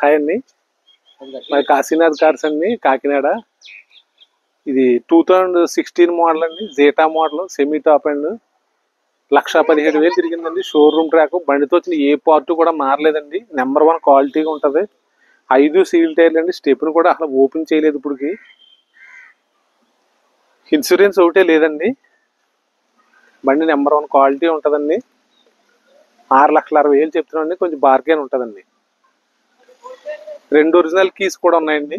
Hi అండి. మరి Kashinath cars అండి కాకినాడ. ఇది టూ థౌజండ్ సిక్స్టీన్ మోడల్ అండి zeta model semi top and lakh పదిహేడు వేలు తిరిగిందండి షోరూమ్ ట్రాక్ బండితో వచ్చిన ఏ పార్ట్ కూడా మారలేదండి. నెంబర్ వన్ క్వాలిటీగా ఉంటుంది. ఐదు సీల్ టైర్లు అండి స్టెప్ని కూడా అసలు ఓపెన్ చేయలేదు ఇప్పటికి. ఇన్సూరెన్స్ ఒకటే లేదండి. బండి నెంబర్ వన్ క్వాలిటీ ఉంటుందండి. ఆరు లక్షల అరవై వేలు చెప్తున్నాండి కొంచెం బార్గెన్ ఉంటుందండి. రెండు ఒరిజినల్ కీస్ కూడా ఉన్నాయండి.